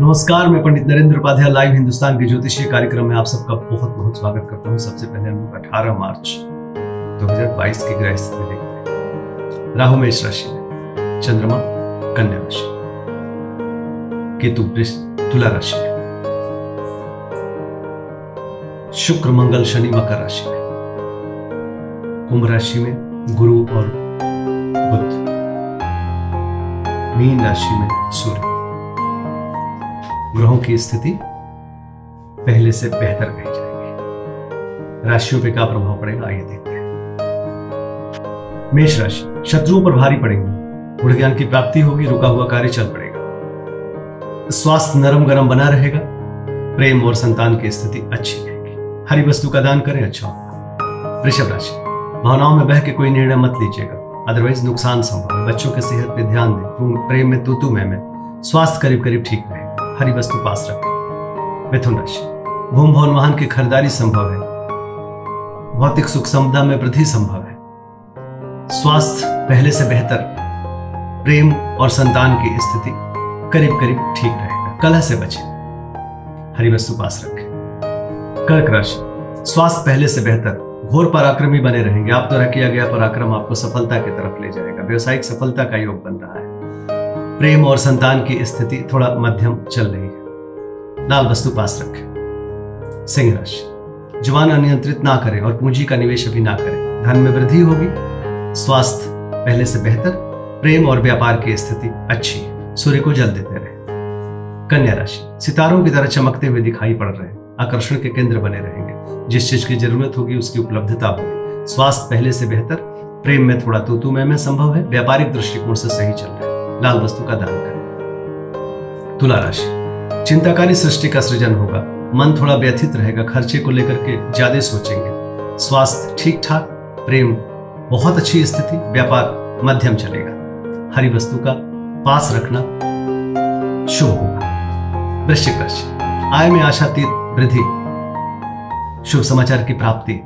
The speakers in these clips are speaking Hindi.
नमस्कार, मैं पंडित नरेंद्र उपाध्याय लाइव हिंदुस्तान के ज्योतिषीय कार्यक्रम में आप सबका बहुत बहुत स्वागत करता हूँ। सबसे पहले हम लोग अठारह मार्च 2022 की ग्रह स्थिति देखते हैं। राहु मेष राशि में, चंद्रमा, कन्या राशि। केतु तुला राशि में। शुक्र, मंगल, शनि, मकर राशि में। कुंभ राशि में, गुरु और बुद्ध मीन राशि में, सूर्य। ग्रहों की स्थिति पहले से बेहतर कही जाएगी। राशियों पे क्या प्रभाव पड़ेगा आइए देखते हैं। मेष राशि शत्रुओं पर भारी पड़ेंगे। गुण ज्ञान की प्राप्ति होगी रुका हुआ कार्य चल पड़ेगा। स्वास्थ्य नरम गरम बना रहेगा। प्रेम और संतान की स्थिति अच्छी रहेगी। हरी वस्तु का दान करें अच्छा होगा। वृषभ राशि भावनाओं में बह के कोई निर्णय मत लीजिएगा। अदरवाइज़ नुकसान संभव है। बच्चों के सेहत पे ध्यान दें। प्रेम में तू में, स्वास्थ्य करीब करीब ठीक रहेगा। हरी वस्तु पास रखें। मिथुन राशि भूम भवन वाहन की खरीदारी संभव है। भौतिक सुख समता में वृद्धि संभव है। स्वास्थ्य पहले से बेहतर, प्रेम और संतान की स्थिति करीब करीब ठीक रहेगा। कलह से बचे। हरी वस्तु पास रखें। कर्क राशि स्वास्थ्य पहले से बेहतर, घोर पराक्रमी बने रहेंगे। आप द्वारा तो किया गया पराक्रम आपको सफलता की तरफ़ ले जाएगा। व्यवसायिक सफलता का योग बन रहा है। प्रेम और संतान की स्थिति थोड़ा मध्यम चल रही है। लाल वस्तु पास रखें। सिंह राशि ज़ुबान अनियंत्रित ना करें और पूंजी का निवेश अभी ना करें। धन में वृद्धि होगी। स्वास्थ्य पहले से बेहतर। प्रेम और व्यापार की स्थिति अच्छी है। सूर्य को जल देते रहे। कन्या राशि, सितारों की तरह चमकते हुए दिखाई पड़ रहे हैं। आकर्षण के केंद्र बने रहेंगे। जिस चीज़ की ज़रूरत होगी, उसकी उपलब्धता होगी। स्वास्थ्य पहले से बेहतर। प्रेम में थोड़ा तूतु में संभव है। व्यापारिक दृष्टिकोण से सही चल रहा है। लाल वस्तु का दान करें। तुला राशि, चिंताकारी सृष्टि का सृजन होगा। मन थोड़ा व्यथित रहेगा, खर्चे को लेकर के ज़्यादा सोचेंगे। स्वास्थ्य ठीक ठाक प्रेम, बहुत अच्छी स्थिति, व्यापार मध्यम चलेगा। हरी वस्तु का पास रखना शुभ होगा। वृश्चिक राशि, आय में आशातीत वृद्धि। शुभ समाचार की प्राप्ति।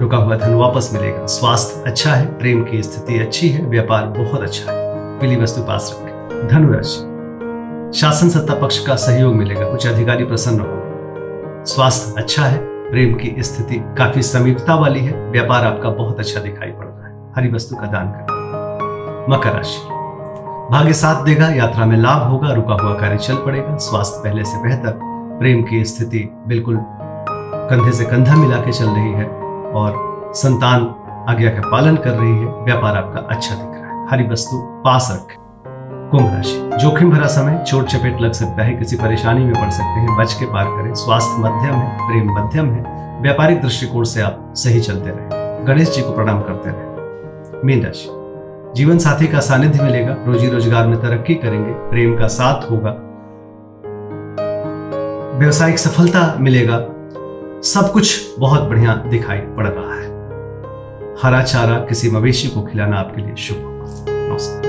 रुका हुआ धन वापस मिलेगा। स्वास्थ्य अच्छा है, प्रेम की स्थिति अच्छी है, व्यापार बहुत अच्छा है। पीली वस्तु पास रखें धनुराशि शासन सत्ता पक्ष का सहयोग मिलेगा। उच्च अधिकारी प्रसन्न होंगे स्वास्थ्य अच्छा है। प्रेम की स्थिति काफ़ी समीपता वाली है। व्यापार आपका बहुत अच्छा दिखाई पड़ रहा है। हरी वस्तु का दान करें। मकर राशि, भाग्य साथ देगा। यात्रा में लाभ होगा। रुका हुआ कार्य चल पड़ेगा। स्वास्थ्य पहले से बेहतर। प्रेम की स्थिति बिल्कुल कंधे से कंधा मिला के चल रही है और संतान आज्ञा का पालन कर रही है। व्यापार आपका अच्छा दिख रहा है। हरी वस्तु पास कुंभ राशि जोखिम भरा समय, चोट चपेट लग सकता है, किसी परेशानी में पड़ सकते हैं, बच के पार करें। स्वास्थ्य मध्यम है, प्रेम मध्यम है, व्यापारिक दृष्टिकोण से आप सही चलते रहे। गणेश जी को प्रणाम करते रहे। मीन राशि। जीवन साथी का सानिध्य मिलेगा, रोजी रोज़गार में तरक्की करेंगे, प्रेम का साथ होगा। व्यवसायिक सफलता मिलेगा, सब कुछ बहुत बढ़िया दिखाई पड़ रहा है। हरा चारा, किसी मवेशी को खिलाना आपके लिए शुभ। होगा नमस्कार